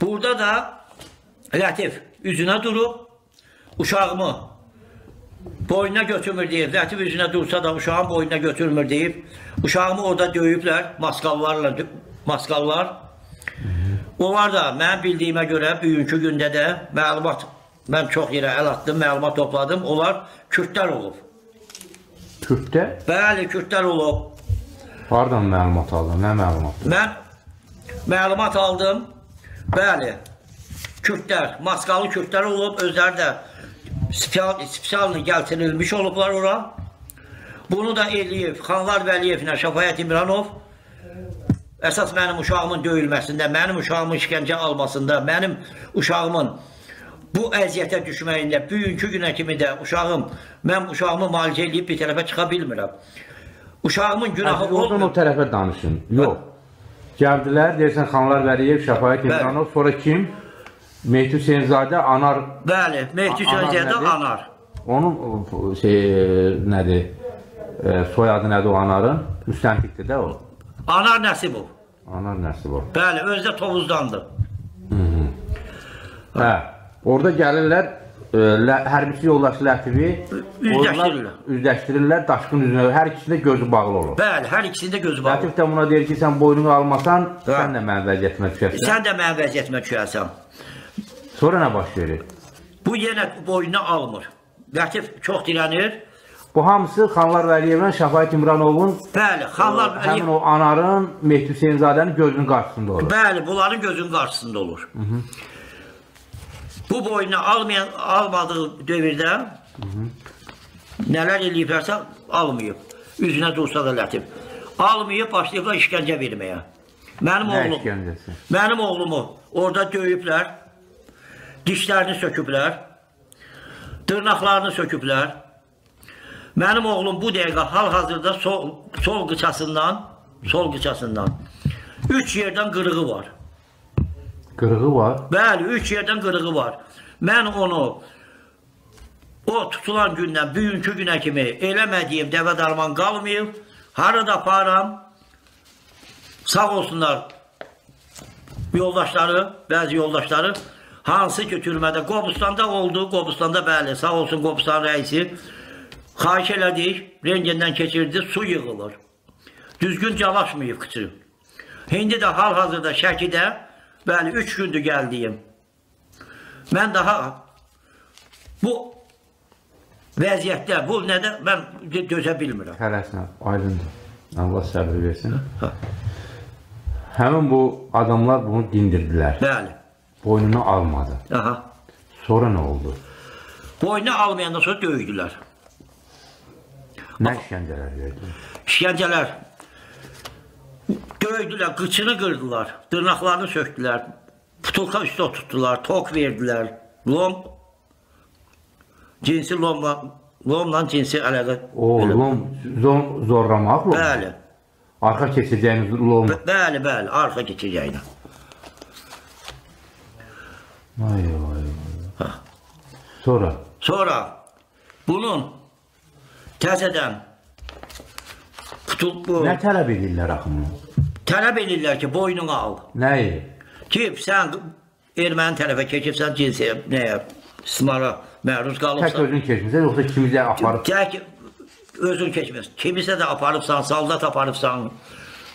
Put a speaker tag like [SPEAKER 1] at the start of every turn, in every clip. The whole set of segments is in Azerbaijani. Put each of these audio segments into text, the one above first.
[SPEAKER 1] Burada da Lətif üzünə durub, uşağımı boynuna götürmür deyib. Lətif üzünə dursa da uşağın boynuna götürmür deyib. Uşağımı orada döyüblər, maskallarla, maskallar. Onlar da mənim bildiyimə görə bugünkü gündə də məlumat, mən çox yerə əl atdım, məlumat topladım. Onlar Kürdlər olub.
[SPEAKER 2] Kürddə
[SPEAKER 1] Bəli, Kürdlər olub.
[SPEAKER 2] hardan məlumat aldın? Nə məlumatdır?
[SPEAKER 1] Mən məlumat aldım. Bəli. Kürdlər, maskalı Kürdlər olub, özləri də spesial spesialını gəltirilmiş olublar ora. Bunu da eləyib Xanlar Vəliyevlə Şəfayət İmranov. Əsas mənim uşağımın döyülməsində, mənim uşağımın işgəncə almasında, mənim uşağımın bu əziyyətə düşməyində, bugünkü günə kimi də uşağım, mən uşağımı müalicə edib bir tərəfə çıxa bilmirəm. Uşağımın günahı
[SPEAKER 2] Siz oradan o
[SPEAKER 1] olmur.
[SPEAKER 2] tərəfə danışın. Yox. Gəldilər, deyirsən Xanlar Vəliyev, Şəfayət. İmranov, sonra kim? Mehdi Hüseynzadə, Anar
[SPEAKER 1] Bəli, Mehdi
[SPEAKER 2] nədir?
[SPEAKER 1] anar.
[SPEAKER 2] Onun e, şey nədir? E, soyadı nədir o Anarın? Müstəntiqdir də o.
[SPEAKER 1] Anar Nəsibov.
[SPEAKER 2] Anar nəsil o.
[SPEAKER 1] Bəli, özü də Tovuzdandır.
[SPEAKER 2] Hə. Orada gəlirlər lə, hərbçi yoldaşı Lətifi
[SPEAKER 1] Üzləşdirirlər.
[SPEAKER 2] üzləşdirirlər daşqın üzünə. Hər ikisi də gözü bağlı olur.
[SPEAKER 1] Bəli, hər ikisində gözü bağlı.
[SPEAKER 2] Lətif də buna deyir ki, sən boynunu almasan,
[SPEAKER 1] Hə.
[SPEAKER 2] sən də mənim vəziyyətimə düşərsən.
[SPEAKER 1] Sən də mənim vəziyyətimə düşərsən.
[SPEAKER 2] Sonra nə baş verir?
[SPEAKER 1] Bu yenə boynuna almır. Lətif çox dirənir.
[SPEAKER 2] Bu hamısı Xanlar Vəliyevlə Şəfayət İmranovun
[SPEAKER 1] Bəli, xanlar
[SPEAKER 2] həmin o anarın Mehdi Hüseynzadənin gözünün qarşısında olur.
[SPEAKER 1] Bəli, bunların gözünün qarşısında olur. Bu boynuna almayan almadığı dövrdə nələr eləyiblərsə almayıb. Üzünə dursa da Lətif. Almayıb, başlayıblar işgəncə verməyə. Mənim
[SPEAKER 2] Nə
[SPEAKER 1] oğlum,
[SPEAKER 2] işgəncəsi?
[SPEAKER 1] mənim oğlumu orada döyüblər, dişlərini söküblər, dırnaqlarını söküblər. Mənim oğlum bu dəqiqə hal-hazırda sol, sol qıçasından, sol qıçasından 3 yerdən qırığı var.
[SPEAKER 2] Qırığı var.
[SPEAKER 1] Bəli, 3 yerdən qırığı var. Mən onu o tutulan gündən bugünkü günə kimi eləmədiyim dəvə darman qalmayıb. Harada aparam? Sağ olsunlar yoldaşları, bəzi yoldaşları hansı ki türmədə Qobustanda oldu. Qobustanda bəli, sağ olsun Qobustan rəisi xahiş elədik, rengəndən keçirdi, su yığılır. Düzgün cavlaşmayıb qıçı. İndi də hal-hazırda Şəkidə bəli 3 gündür gəldiyim. Mən daha bu vəziyyətdə, bu nədə mən dözə bilmirəm.
[SPEAKER 2] Tələsmə, aydındır. Allah səbir versin.
[SPEAKER 1] Hə.
[SPEAKER 2] Həmin bu adamlar bunu dindirdilər.
[SPEAKER 1] Bəli.
[SPEAKER 2] Boynunu almadı.
[SPEAKER 1] Aha.
[SPEAKER 2] Sonra nə oldu?
[SPEAKER 1] Boynu almayandan sonra döydülər.
[SPEAKER 2] Nə işgəncələr verdi?
[SPEAKER 1] İşgəncələr döydülər, qıçını qırdılar, dırnaqlarını söktülər, putulka üstə tutdular, tok verdilər, lom cinsi lomla lomla cinsi əlaqə.
[SPEAKER 2] O,
[SPEAKER 1] Belə.
[SPEAKER 2] lom, zor, zorlamaq lom.
[SPEAKER 1] Bəli.
[SPEAKER 2] Arxa keçəcəyiniz lom.
[SPEAKER 1] B- Bəli, bəli, arxa keçəcəyinə.
[SPEAKER 2] Ay, ay, ay. Sonra
[SPEAKER 1] Sonra bunun təzədən tutup bu
[SPEAKER 2] nə tələb edirlər axı?
[SPEAKER 1] Tələb edirlər ki, boynunu al.
[SPEAKER 2] Nəyi?
[SPEAKER 1] Ki, sən erməni tərəfə keçibsən cinsiyə, nəyə, istismara məruz
[SPEAKER 2] Tək
[SPEAKER 1] qalıbsan.
[SPEAKER 2] özün keçmisən, yoxsa kimi də aparıb?
[SPEAKER 1] Tək özün keçməz. Kimisə də aparıbsan, saldat aparıbsan.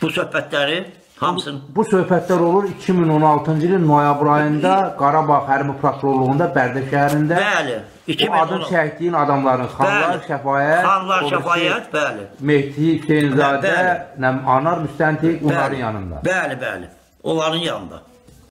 [SPEAKER 1] Bu söhbətləri hamısını
[SPEAKER 2] Bu söhbətlər olur 2016-cı ilin noyabr ayında Qarabağ Hərbi Prokurorluğunda Bərdə şəhərində.
[SPEAKER 1] bəli,
[SPEAKER 2] Bu
[SPEAKER 1] 2010
[SPEAKER 2] adın çəkdiyin adamların Xanlar
[SPEAKER 1] Bəli.
[SPEAKER 2] Şəfayət,
[SPEAKER 1] Xanlar Şəfayət, bəli.
[SPEAKER 2] Mehdi Hüseynzadə, Anar Müstəntiq onların yanında.
[SPEAKER 1] Bəli, bəli. Onların yanında.